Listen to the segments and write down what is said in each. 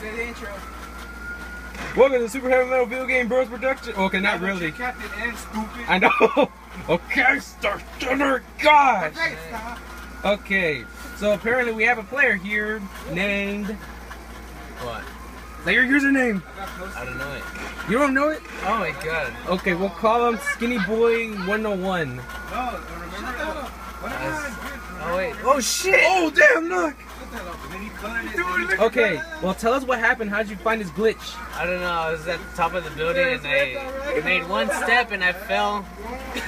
Say the intro. Welcome to Super Heavy Metal Video Game Bros production. Okay, not Yeah, really. Captain and stupid. I know. okay, Star Thunder. Gosh. Okay, stop. Okay, so apparently we have a player here named. What? Say your username. I. I don't know it. You don't know it? Oh my god. Okay, we'll call him Skinny Boy 101. No, remember? What am I? Oh wait. Oh shit! Oh damn! Look. Shut that up. And then he colored it. Dude, look Okay, well tell us what happened. How did you find this glitch? I don't know. I was at the top of the building and I made one step and I fell,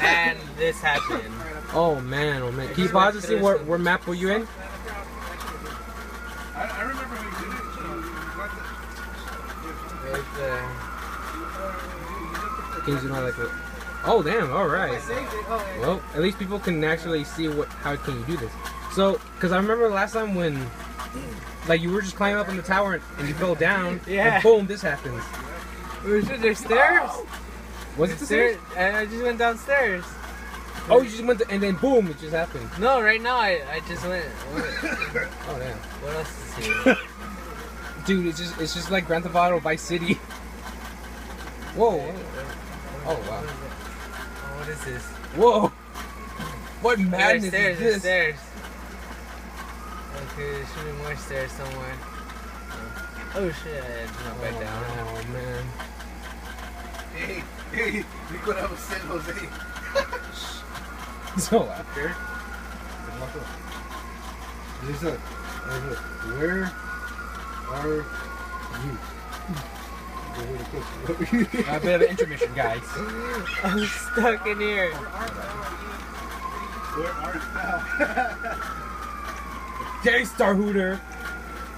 and this happened. Oh man, oh man. Can you pause to see where, where map were you in? I, remember when you did it. You know, you got the- Right there. Can you zoom out like that? Oh damn! All right. I saved it. Yeah. Well, at least people can actually see what how can you do this. So, because I remember last time when, like, you were just climbing up on the tower and, you fell down, Yeah. and boom, this happens. Where's it? There's stairs. Was it the? Stairs. And I just went downstairs. Oh, you just went, to, and then boom, it just happened. No, right now I, I just went. What, Oh damn, what else is here? dude, it's just it's just like Grand Theft Auto Vice City. Whoa, Oh, wow. What is this? whoa, what There's madness stairs. is There's this? stairs. Okay, there should be more stairs somewhere. Oh shit! I jumped back oh, down. Oh man. Hey, hey, look what I was saying, Jose. So after. Lisa, where are you? A bit of an intermission, guys. I'm stuck in here. Where art thou? Jay Star Hooter.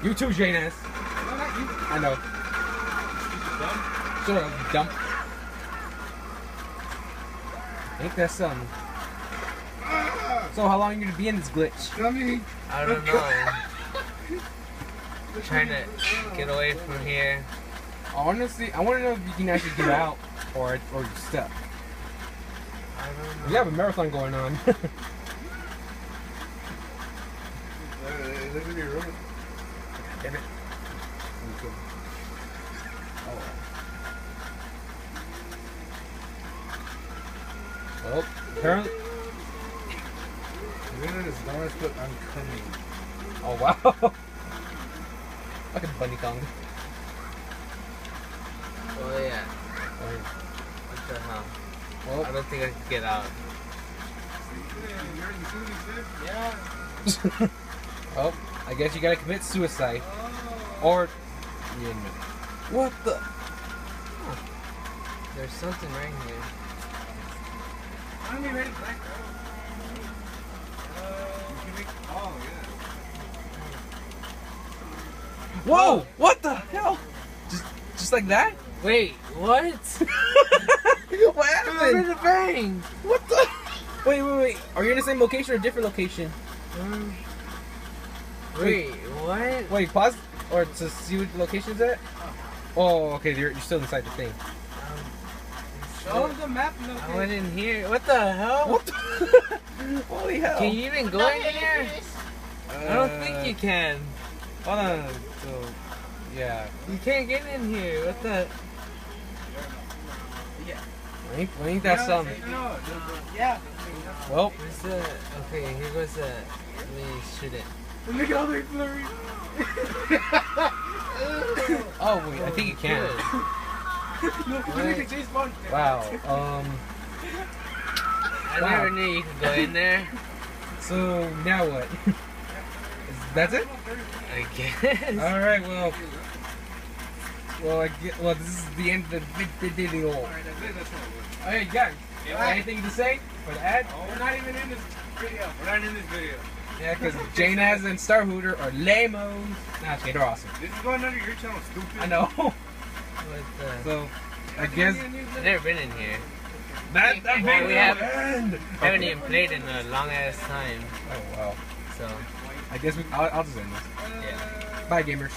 You too, Janus. No, not you. I know. Dumb. Shut up, you dump. Ain't that something? So how long are you gonna be in this glitch? Dummy. I don't know. trying to get away from here. Honestly, I want to know if you can actually get out or or you're stuck. I don't know. We have a marathon going on. Look at your room. Damn it. Well, apparently. You're in this noise, but I'm coming. Oh wow. Fucking bunny kong. Oh yeah. Oh. What the hell? I don't think I can get out. Yeah. oh, I guess you gotta commit suicide. Or. Yeah, no. What the? There's something right here. I'm gonna ready black. You. Oh yeah. Whoa! What the hell? Just, just like that? Wait, what? what I'm in happened? the bank. What the? Wait, wait, wait. Are you in the same location or a different location? Um, Wait, what? Wait, pause or to see what the location's at. Oh, okay. You're, you're still inside the thing. Um, Show him the map. No, I went in here. What the hell? What? The? Holy hell! Can you even go in here? I don't think you can. Hold on. So, yeah. You can't get in here. What the? Ain't, ain't that something? No, no, yeah. Well, Where's the? Okay, here goes the. Let me shoot it. Look at all the blurry. oh wait, I think you can. no, you make a James Wow. Um. I Wow. never knew you could go in there. So now what? That's it? I guess. All right. Well. Well, I get, well, this is the end of the vid- video. Alright, that's it. That's all. Hey guys, you have anything to say for the ad? We're not even in this video. We're not in this video. Yeah, because Jane has and Star Hooter are lamos. Nah, okay, they're awesome. This is going under your channel, stupid. I know. What the? Uh, so, I guess I've never been in here. that that Well, video we have- end. I haven't even played in a long ass time. Oh wow. So, I guess we. I'll, I'll just end this. yeah. Bye, gamers.